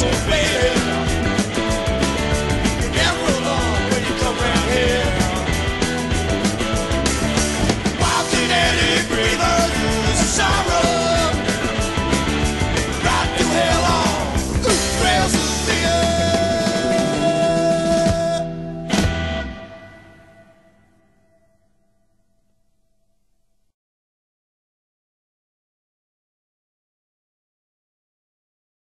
so bad.